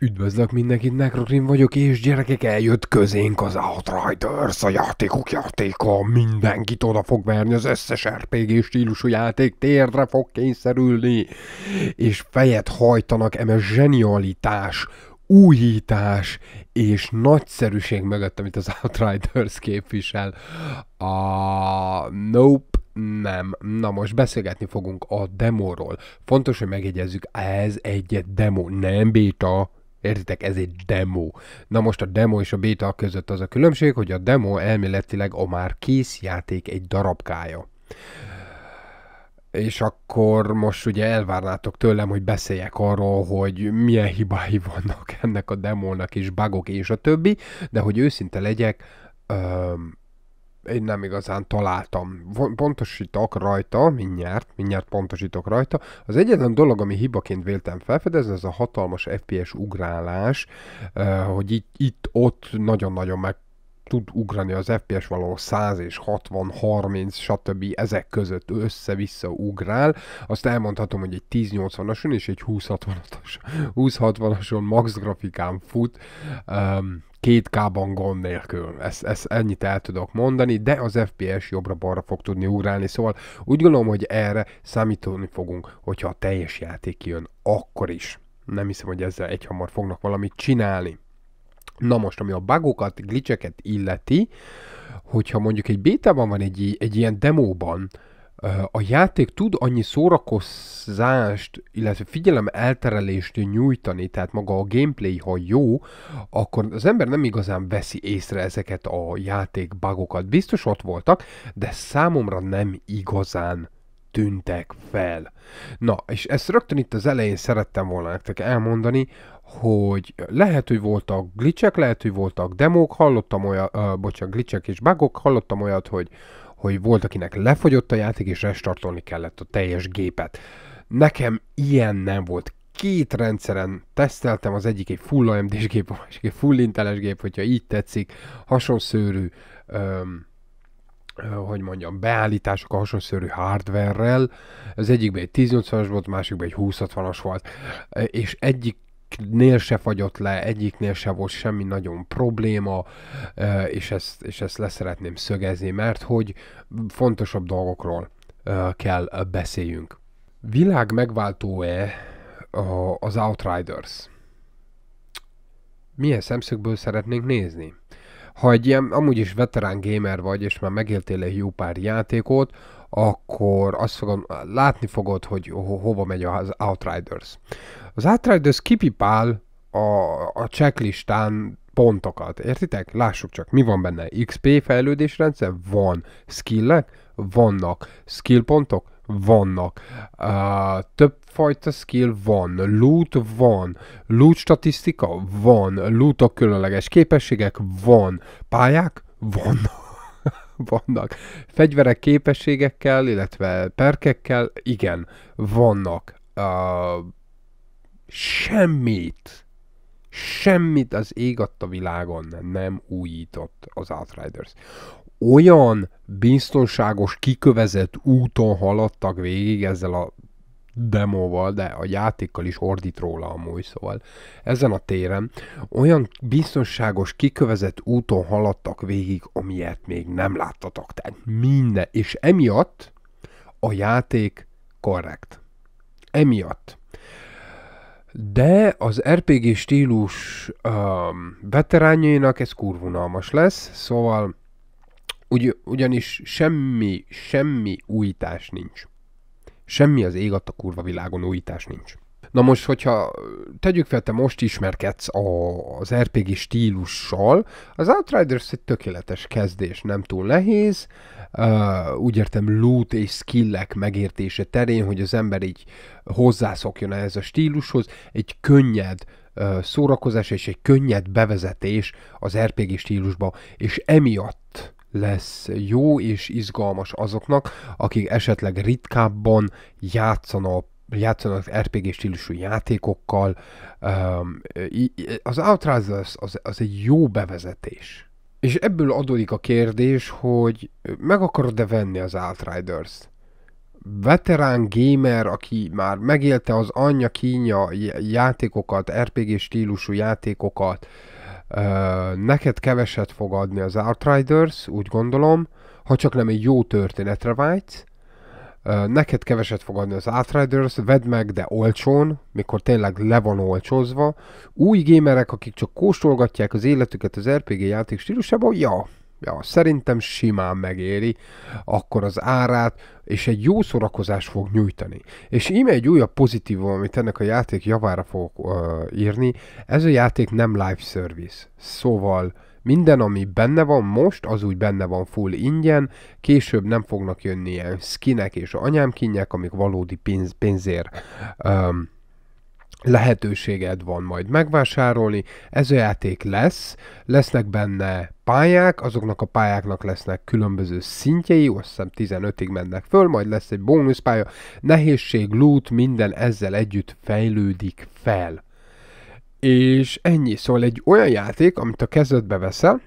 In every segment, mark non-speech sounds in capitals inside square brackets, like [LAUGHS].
Üdvözlök mindenkit, Necrogrim vagyok, és gyerekek, eljött közénk az Outriders, a játékok játéka, mindenkit oda fog verni, az összes RPG stílusú játék térdre fog kényszerülni, és fejet hajtanak eme zsenialitás, újítás és nagyszerűség mögött, amit az Outriders képvisel. A Nope, nem. Na most beszélgetni fogunk a demóról. Fontos, hogy megjegyezzük, ez egy demo, nem beta, Értitek, ez egy demo. Na most a demo és a beta között az a különbség, hogy a demo elméletileg a már kész játék egy darabkája. És akkor most ugye elvárnátok tőlem, hogy beszéljek arról, hogy milyen hibái vannak ennek a demónak, és bugok és a többi, de hogy őszinte legyek, öm, én nem igazán találtam. Pontosítok rajta, mindjárt, mindjárt pontosítok rajta. Az egyetlen dolog, ami hibaként véltem felfedezni, az a hatalmas FPS ugrálás, hogy itt, itt ott nagyon-nagyon meg tud ugrani az FPS való 100 és 60, 30, stb. ezek között össze-vissza ugrál. Azt elmondhatom, hogy egy 1080-ason és egy 2060-ason 2060 max grafikán fut. Um, két K-ban gond nélkül. Ezt, ezt ennyit el tudok mondani, de az FPS jobbra-balra fog tudni ugrálni, szóval úgy gondolom, hogy erre számítani fogunk, hogyha a teljes játék jön, akkor is. Nem hiszem, hogy ezzel egyhamar fognak valamit csinálni. Na most, ami a bugokat, glitcheket illeti, hogyha mondjuk egy bétában van egy, egy ilyen demóban, a játék tud annyi szórakozást, illetve figyelem elterelést nyújtani, tehát maga a gameplay, ha jó, akkor az ember nem igazán veszi észre ezeket a játék bugokat. Biztos ott voltak, de számomra nem igazán tűntek fel. Na, és ezt rögtön itt az elején szerettem volna nektek elmondani, hogy lehet, hogy voltak glitchek, lehet, hogy voltak demók, hallottam olyat, uh, bocsánat, glitchek és bugok, hallottam olyat, hogy, hogy volt, akinek lefogyott a játék, és restartolni kellett a teljes gépet. Nekem ilyen nem volt. Két rendszeren teszteltem, az egyik egy full AMD-s gép, a másik egy full Intel-es gép, hogyha így tetszik, hasonszőrű, um, hogy mondjam, beállítások a hasonszörű hardware-rel. Az egyikben egy 1080-as volt, másikban egy 2060-as volt, és egyik egyiknél se fagyott le, egyiknél se volt semmi nagyon probléma, és ezt, és ezt leszeretném szögezni, mert hogy fontosabb dolgokról kell beszéljünk. Világ megváltó-e az Outriders? Milyen szemszögből szeretnénk nézni? Ha egy ilyen amúgy is veterán gamer vagy, és már megéltél egy jó pár játékot, akkor azt fogom, látni fogod, hogy ho- hova megy az Outriders. Az Outriders kipipál a, a checklistán pontokat, értitek? Lássuk csak, mi van benne. XP fejlődésrendszer? Van. Skillek? Vannak. Skillpontok? Vannak. Uh, többfajta skill van. Loot van. Loot statisztika? Van. Lootok különleges képességek? Van. Pályák? Vannak [LAUGHS] vannak. Fegyverek képességekkel, illetve perkekkel, igen, vannak. Uh, semmit, semmit az ég a világon nem újított az Outriders. Olyan biztonságos, kikövezett úton haladtak végig ezzel a demóval, de a játékkal is ordít róla amúgy, szóval ezen a téren olyan biztonságos, kikövezett úton haladtak végig, amilyet még nem láttatok. Tehát minden, és emiatt a játék korrekt. Emiatt. De az RPG stílus um, veteránjainak ez kurvunalmas lesz, szóval ugy, ugyanis semmi, semmi újítás nincs. Semmi az ég a kurva világon újítás nincs. Na most, hogyha tegyük fel, te most ismerkedsz a, az RPG stílussal, az Outriders egy tökéletes kezdés, nem túl nehéz, uh, úgy értem loot és skillek megértése terén, hogy az ember így hozzászokjon ehhez a stílushoz, egy könnyed uh, szórakozás és egy könnyed bevezetés az RPG stílusba, és emiatt lesz jó és izgalmas azoknak, akik esetleg ritkábban játszanak játszanak RPG stílusú játékokkal. Az Outriders az, az egy jó bevezetés. És ebből adódik a kérdés, hogy meg akarod-e venni az Outriders-t? veterán gamer, aki már megélte az anyja kínja játékokat, RPG stílusú játékokat, neked keveset fog adni az Outriders, úgy gondolom, ha csak nem egy jó történetre vágysz, neked keveset fog adni az Outriders, vedd meg, de olcsón, mikor tényleg le van olcsozva. Új gamerek, akik csak kóstolgatják az életüket az RPG játék stílusában, ja, ja, szerintem simán megéri akkor az árát, és egy jó szórakozás fog nyújtani. És íme egy újabb pozitívum, amit ennek a játék javára fogok uh, írni, ez a játék nem live service. Szóval minden, ami benne van most, az úgy benne van full ingyen, később nem fognak jönni ilyen skinek és anyámkinnyek, amik valódi pénz, pénzért um, lehetőséged van majd megvásárolni. Ez a játék lesz, lesznek benne pályák, azoknak a pályáknak lesznek különböző szintjei, azt hiszem 15-ig mennek föl, majd lesz egy bónuszpálya, nehézség, loot, minden ezzel együtt fejlődik fel. És ennyi, szóval egy olyan játék, amit a kezedbe veszel,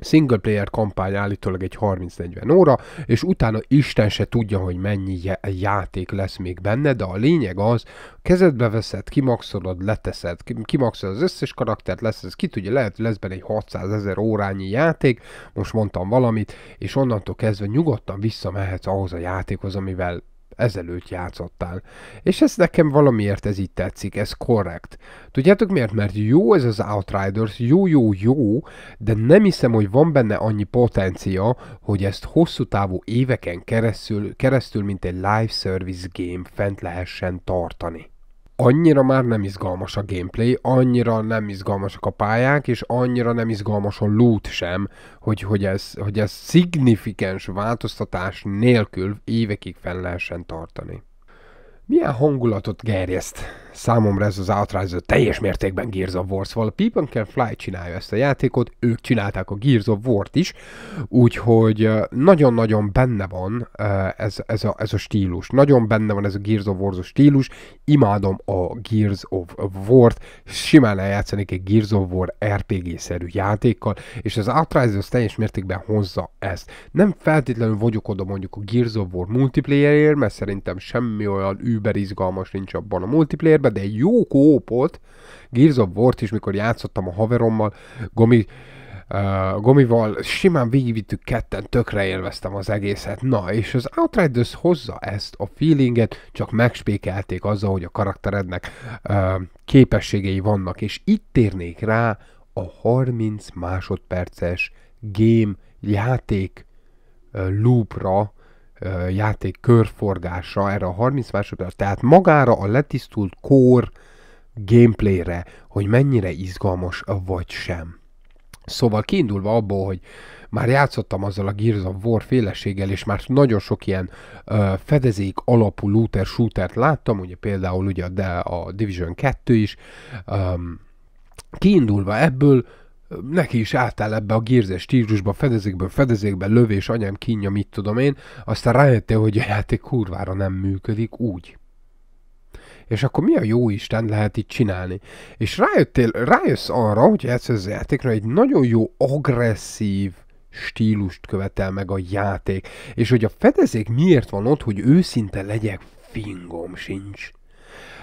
single player kampány állítólag egy 30-40 óra, és utána Isten se tudja, hogy mennyi játék lesz még benne, de a lényeg az, kezedbe veszed, kimaxolod, leteszed, kimaxolod az összes karaktert, lesz ez, ki tudja, lehet, lesz benne egy 600 ezer órányi játék, most mondtam valamit, és onnantól kezdve nyugodtan visszamehetsz ahhoz a játékhoz, amivel ezelőtt játszottál. És ez nekem valamiért ez így tetszik, ez korrekt. Tudjátok miért? Mert jó ez az Outriders, jó, jó, jó, de nem hiszem, hogy van benne annyi potencia, hogy ezt hosszú távú éveken keresztül, keresztül mint egy live service game fent lehessen tartani annyira már nem izgalmas a gameplay, annyira nem izgalmasak a pályák, és annyira nem izgalmas a loot sem, hogy, hogy, ez, hogy ez szignifikáns változtatás nélkül évekig fenn lehessen tartani. Milyen hangulatot gerjeszt számomra ez az Outrider teljes mértékben Gears of War, szóval a People Can Fly csinálja ezt a játékot, ők csinálták a Gears of War-t is, úgyhogy nagyon-nagyon benne van ez, ez, a, ez a stílus, nagyon benne van ez a Gears of War stílus, imádom a Gears of War-t, simán eljátszanék egy Gears of War RPG-szerű játékkal, és az Outriders teljes mértékben hozza ezt. Nem feltétlenül vagyok oda mondjuk a Gears of War multiplayerért, mert szerintem semmi olyan über izgalmas nincs abban a multiplayerben, de egy jó kópot, Gears of War-t is, mikor játszottam a haverommal, Gomi, uh, Gomival simán végigvittük ketten, tökre élveztem az egészet. Na, és az Outriders hozza ezt a feelinget, csak megspékelték azzal, hogy a karakterednek uh, képességei vannak, és itt térnék rá a 30 másodperces game játék uh, loopra, játék körforgása erre a 30 másodperc, tehát magára a letisztult core gameplayre, hogy mennyire izgalmas vagy sem. Szóval kiindulva abból, hogy már játszottam azzal a Gears of War féleséggel, és már nagyon sok ilyen uh, fedezék alapú looter shootert láttam, ugye például ugye de a Division 2 is, um, kiindulva ebből neki is álltál ebbe a gérzes stílusba, fedezékből fedezékbe, lövés, anyám kínja, mit tudom én, aztán rájöttél, hogy a játék kurvára nem működik úgy. És akkor mi a jó Isten lehet itt csinálni? És rájöttél, rájössz arra, hogy ez az játékra egy nagyon jó, agresszív stílust követel meg a játék. És hogy a fedezék miért van ott, hogy őszinte legyek, fingom sincs.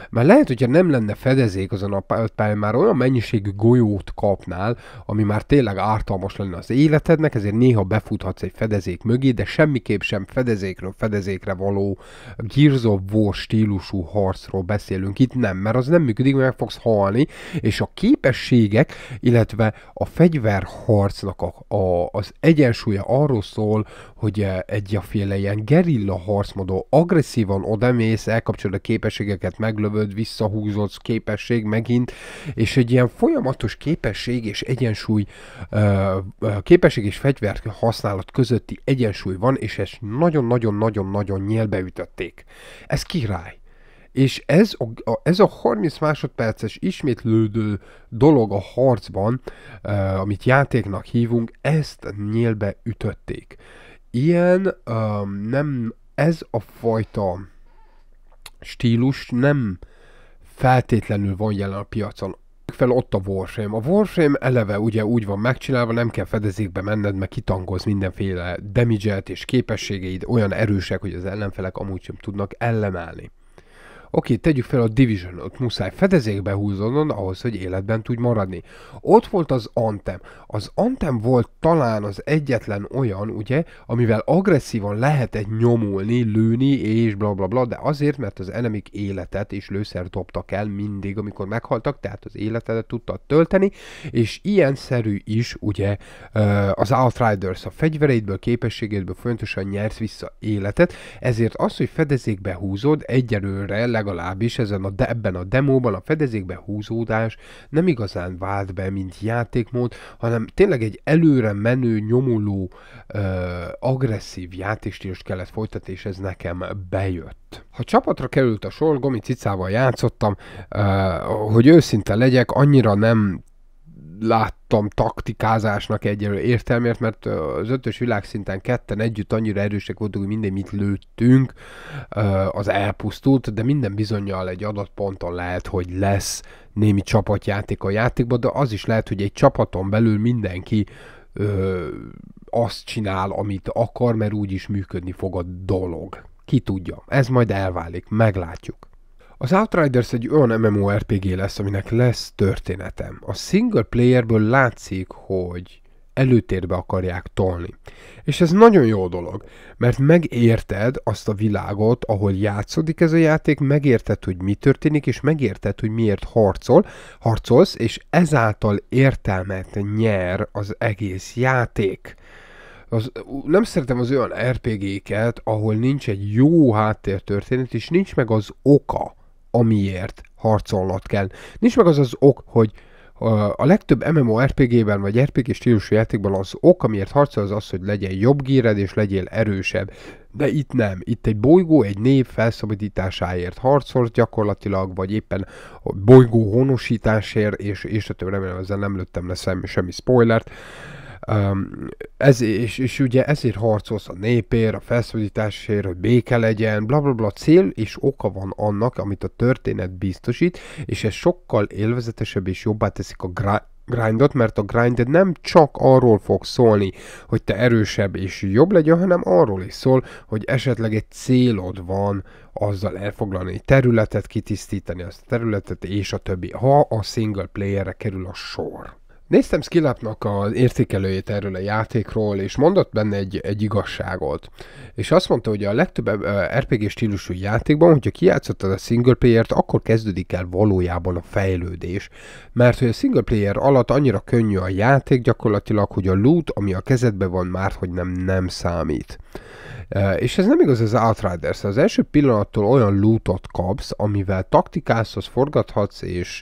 Mert lehet, hogyha nem lenne fedezék azon a pályán, már olyan mennyiségű golyót kapnál, ami már tényleg ártalmas lenne az életednek, ezért néha befuthatsz egy fedezék mögé, de semmiképp sem fedezékről fedezékre való Gears of War stílusú harcról beszélünk itt, nem, mert az nem működik, mert meg fogsz halni, és a képességek, illetve a fegyverharcnak a, a, az egyensúlya arról szól, hogy egy a féle ilyen gerilla harcmódon agresszívan odamész, elkapcsolod a képességeket, meglövöd, lövöd, visszahúzod képesség megint, és egy ilyen folyamatos képesség és egyensúly, képesség és fegyver használat közötti egyensúly van, és ezt nagyon-nagyon-nagyon-nagyon nyelbeütötték. Ez király. És ez a, a, ez a 30 másodperces ismétlődő dolog a harcban, uh, amit játéknak hívunk, ezt nyílbe ütötték. Ilyen um, nem, ez a fajta stílus nem feltétlenül van jelen a piacon. fel ott a Warframe. A Warframe eleve ugye úgy van megcsinálva, nem kell fedezékbe menned, meg kitangolsz mindenféle damage és képességeid olyan erősek, hogy az ellenfelek amúgy sem tudnak ellenállni. Oké, tegyük fel a Division, ott muszáj fedezékbe húzódnod ahhoz, hogy életben tudj maradni. Ott volt az Anthem. Az Anthem volt talán az egyetlen olyan, ugye, amivel agresszívan lehetett nyomulni, lőni és bla bla bla, de azért, mert az enemik életet és lőszer dobtak el mindig, amikor meghaltak, tehát az életedet tudtad tölteni, és ilyen szerű is, ugye, az Outriders a fegyvereidből, képességedből folyamatosan nyersz vissza életet, ezért az, hogy fedezékbe húzod, egyelőre legalábbis ezen a de, ebben a demóban a fedezékbe húzódás nem igazán vált be, mint játékmód, hanem tényleg egy előre menő, nyomuló, ö, agresszív játékstílust kellett folytatni, és ez nekem bejött. Ha csapatra került a sor, Gomi cicával játszottam, ö, hogy őszinte legyek, annyira nem láttam taktikázásnak egyelőre értelmért, mert az ötös világszinten ketten együtt annyira erősek voltunk, hogy minden mit lőttünk, az elpusztult, de minden bizonyal egy adott ponton lehet, hogy lesz némi csapatjáték a játékban, de az is lehet, hogy egy csapaton belül mindenki ö, azt csinál, amit akar, mert úgy is működni fog a dolog. Ki tudja, ez majd elválik, meglátjuk. Az Outriders egy olyan MMORPG lesz, aminek lesz történetem. A single playerből látszik, hogy előtérbe akarják tolni. És ez nagyon jó dolog, mert megérted azt a világot, ahol játszódik ez a játék, megérted, hogy mi történik, és megérted, hogy miért harcol, harcolsz, és ezáltal értelmet nyer az egész játék. Az, nem szeretem az olyan RPG-ket, ahol nincs egy jó háttértörténet, és nincs meg az oka amiért harcolnod kell. Nincs meg az az ok, hogy a legtöbb MMORPG-ben vagy RPG stílusú játékban az ok, amiért harcol, az az, hogy legyen jobb gíred és legyél erősebb. De itt nem. Itt egy bolygó, egy név felszabadításáért harcol gyakorlatilag, vagy éppen a bolygó honosításért, és, és a több remélem ezzel nem lőttem le semmi, semmi spoilert. Um, ez, és, és ugye ezért harcolsz a népért, a felszólításért, hogy béke legyen, bla bla bla, cél és oka van annak, amit a történet biztosít, és ez sokkal élvezetesebb és jobbá teszik a gra- grindot, mert a grind nem csak arról fog szólni, hogy te erősebb és jobb legyen, hanem arról is szól, hogy esetleg egy célod van azzal elfoglalni területet, kitisztítani azt a területet, és a többi, ha a single playerre kerül a sor. Néztem Skillupnak az értékelőjét erről a játékról, és mondott benne egy, egy igazságot. És azt mondta, hogy a legtöbb RPG stílusú játékban, hogyha kijátszottad a single player-t, akkor kezdődik el valójában a fejlődés. Mert hogy a single player alatt annyira könnyű a játék gyakorlatilag, hogy a loot, ami a kezedben van, már hogy nem, nem számít. És ez nem igaz az Outriders. Az első pillanattól olyan lootot kapsz, amivel taktikálsz, az forgathatsz, és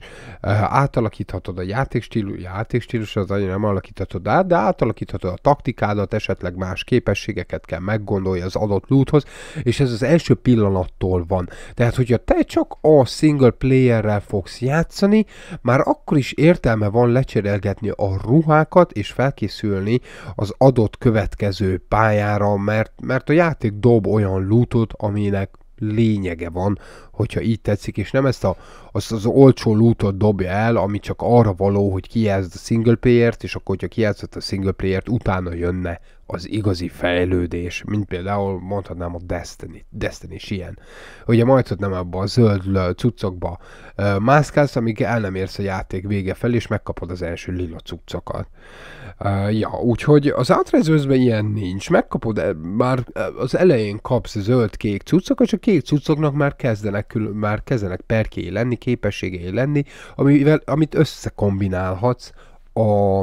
átalakíthatod a játékstílus, játékstílus az annyira nem alakíthatod át, de átalakíthatod a taktikádat, esetleg más képességeket kell meggondolni az adott loothoz, és ez az első pillanattól van. Tehát, hogyha te csak a single playerrel fogsz játszani, már akkor is értelme van lecserélgetni a ruhákat, és felkészülni az adott következő pályára, mert, mert a játék dob olyan lootot, aminek lényege van, hogyha így tetszik, és nem ezt a, azt az olcsó lootot dobja el, ami csak arra való, hogy kijelzd a single player-t, és akkor, hogyha kijátszott a single player-t, utána jönne az igazi fejlődés, mint például mondhatnám a Destiny, Destiny is ilyen. Ugye nem abba a zöld cuccokba mászkálsz, amíg el nem érsz a játék vége fel, és megkapod az első lila cuccokat. Uh, ja, úgyhogy az átrezőzben ilyen nincs. Megkapod, már az elején kapsz zöld-kék cuccokat, és a kék cuccoknak már kezdenek, már kezdenek perkéi lenni, képességei lenni, amivel, amit összekombinálhatsz a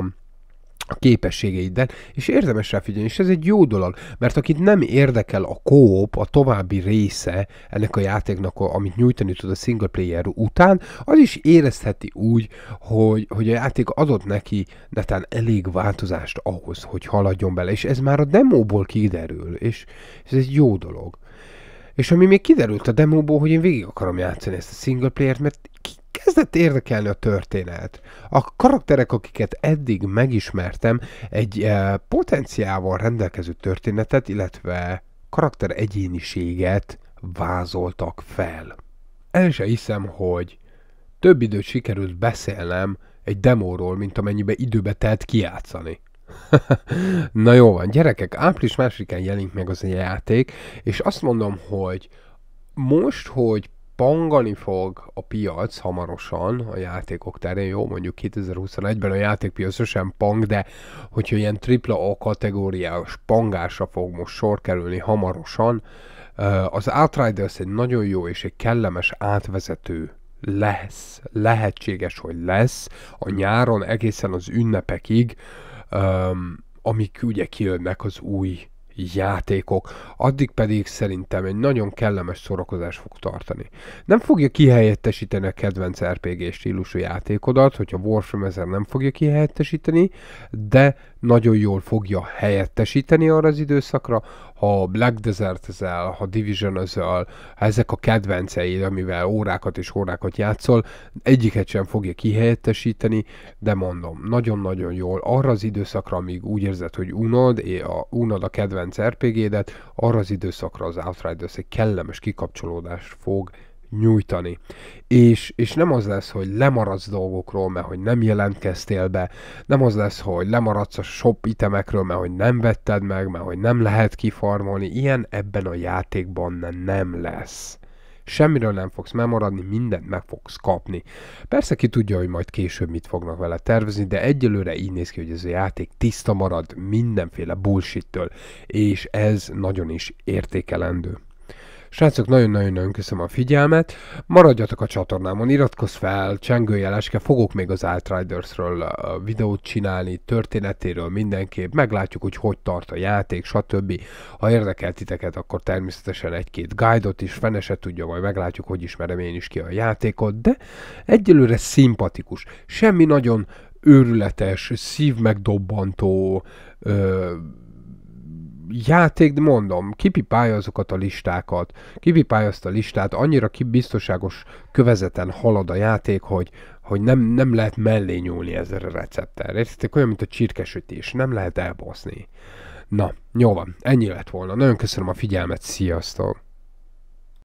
a képességeiddel, és érdemes rá figyelni, és ez egy jó dolog, mert akit nem érdekel a kóp, a további része ennek a játéknak, amit nyújtani tud a single player után, az is érezheti úgy, hogy, hogy a játék adott neki netán elég változást ahhoz, hogy haladjon bele, és ez már a demóból kiderül, és ez egy jó dolog. És ami még kiderült a demóból, hogy én végig akarom játszani ezt a single player-t, mert kezdett érdekelni a történet. A karakterek, akiket eddig megismertem, egy e, potenciával rendelkező történetet, illetve karakter egyéniséget vázoltak fel. El se hiszem, hogy több időt sikerült beszélnem egy demóról, mint amennyibe időbe telt kijátszani. [LAUGHS] Na jó van, gyerekek, április másodikán jelenik meg az a játék, és azt mondom, hogy most, hogy pangani fog a piac hamarosan a játékok terén, jó, mondjuk 2021-ben a játékpiac sosem pang, de hogyha ilyen A kategóriás pangásra fog most sor kerülni hamarosan, az Outriders egy nagyon jó és egy kellemes átvezető lesz, lehetséges, hogy lesz a nyáron egészen az ünnepekig, amik ugye kijönnek az új játékok, addig pedig szerintem egy nagyon kellemes szórakozás fog tartani. Nem fogja kihelyettesíteni a kedvenc RPG stílusú játékodat, hogyha Warframe 1000 nem fogja kihelyettesíteni, de nagyon jól fogja helyettesíteni arra az időszakra, ha Black Desert ezzel, ha Division ezzel, ha ezek a kedvenceid, amivel órákat és órákat játszol, egyiket sem fogja kihelyettesíteni, de mondom, nagyon-nagyon jól arra az időszakra, amíg úgy érzed, hogy unod, a, unod a kedvenc RPG-det, arra az időszakra az Outriders egy kellemes kikapcsolódást fog nyújtani. És, és nem az lesz, hogy lemaradsz dolgokról, mert hogy nem jelentkeztél be, nem az lesz, hogy lemaradsz a shop itemekről, mert hogy nem vetted meg, mert hogy nem lehet kifarmolni, ilyen ebben a játékban nem lesz. Semmiről nem fogsz megmaradni, mindent meg fogsz kapni. Persze ki tudja, hogy majd később mit fognak vele tervezni, de egyelőre így néz ki, hogy ez a játék tiszta marad mindenféle bullshit-től, és ez nagyon is értékelendő. Srácok, nagyon-nagyon-nagyon köszönöm a figyelmet. Maradjatok a csatornámon, iratkozz fel, csengőjeleske, fogok még az Outridersről videót csinálni, történetéről mindenképp, meglátjuk, hogy hogy tart a játék, stb. Ha érdekel titeket, akkor természetesen egy-két guide-ot is, fene se tudja, majd meglátjuk, hogy ismerem én is ki a játékot, de egyelőre szimpatikus. Semmi nagyon őrületes, szívmegdobbantó, ö, játék, mondom, kipipálja azokat a listákat, kipipálja azt a listát, annyira kibiztoságos kövezeten halad a játék, hogy, hogy nem, nem lehet mellé nyúlni ezzel a recepttel. Értitek, olyan, mint a csirkesütés, nem lehet elbaszni. Na, jó van, ennyi lett volna. Nagyon köszönöm a figyelmet, sziasztok!